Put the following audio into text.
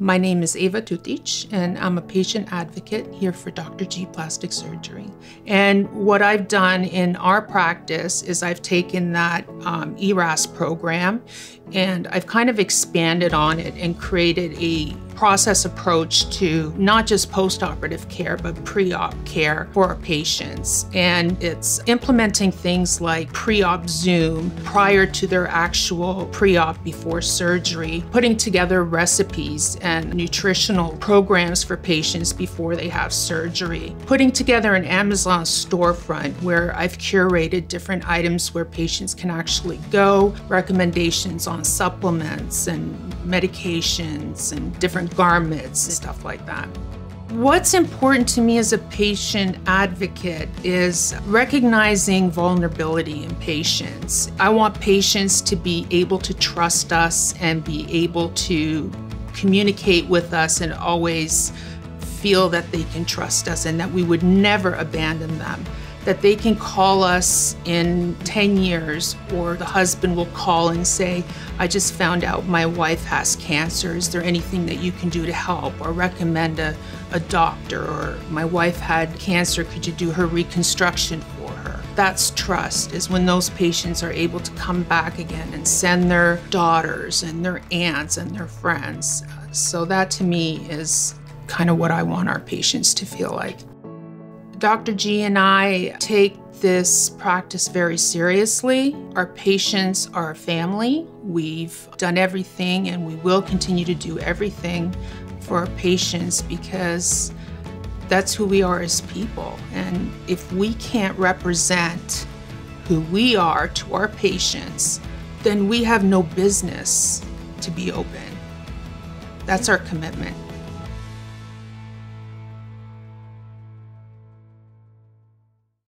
My name is Eva Tutic, and I'm a patient advocate here for Dr. G Plastic Surgery. And what I've done in our practice is I've taken that um, ERAS program and I've kind of expanded on it and created a process approach to not just postoperative care, but pre-op care for our patients. And it's implementing things like pre-op Zoom prior to their actual pre-op before surgery, putting together recipes and nutritional programs for patients before they have surgery, putting together an Amazon storefront where I've curated different items where patients can actually go, recommendations on supplements and medications and different garments and stuff like that. What's important to me as a patient advocate is recognizing vulnerability in patients. I want patients to be able to trust us and be able to communicate with us and always feel that they can trust us and that we would never abandon them that they can call us in 10 years, or the husband will call and say, I just found out my wife has cancer. Is there anything that you can do to help? Or recommend a, a doctor, or my wife had cancer, could you do her reconstruction for her? That's trust, is when those patients are able to come back again and send their daughters and their aunts and their friends. So, that to me is kind of what I want our patients to feel like. Dr. G and I take this practice very seriously. Our patients are family. We've done everything and we will continue to do everything for our patients because that's who we are as people. And if we can't represent who we are to our patients, then we have no business to be open. That's our commitment.